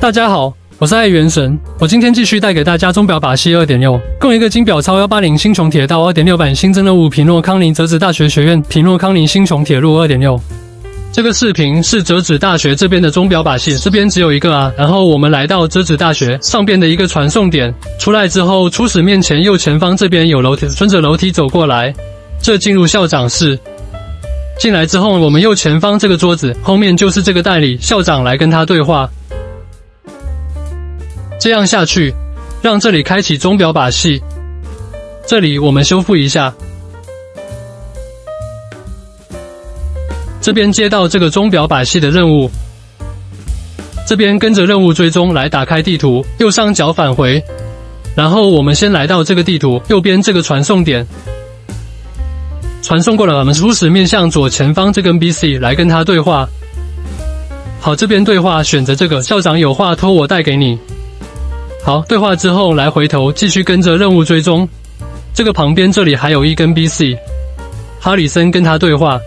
大家好，我是爱元神，我今天继续带给大家钟表把戏二点六，共一个金表超幺八零星穹铁道二点六版新增任务皮诺康宁折纸大学学院皮诺康宁星穹铁路二点六。这个视频是折纸大学这边的钟表把戏，这边只有一个啊。然后我们来到折纸大学上边的一个传送点，出来之后，初始面前右前方这边有楼梯，顺着楼梯走过来，这进入校长室。进来之后，我们右前方这个桌子后面就是这个代理校长来跟他对话。这样下去，让这里开启钟表把戏。这里我们修复一下。这边接到这个钟表把戏的任务，这边跟着任务追踪来打开地图，右上角返回。然后我们先来到这个地图右边这个传送点，传送过来，我们初始面向左前方这根 BC 来跟他对话。好，这边对话选择这个校长有话托我带给你。好，对话之后来回头继续跟着任务追踪。这个旁边这里还有一根 B C，哈里森跟他对话。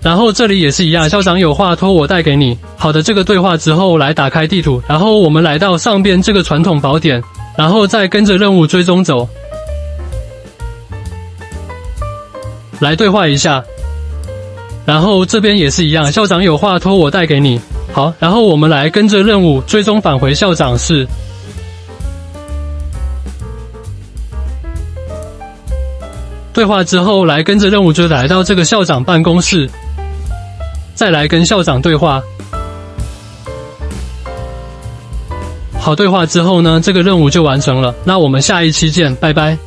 然后这里也是一样，校长有话托我带给你。好的，这个对话之后来打开地图，然后我们来到上边这个传统宝典，然后再跟着任务追踪走。来对话一下。然后这边也是一样，校长有话托我带给你。好，然后我们来跟着任务追踪返回校长室。对话之后，来跟着任务就来到这个校长办公室，再来跟校长对话。好，对话之后呢，这个任务就完成了。那我们下一期见，拜拜。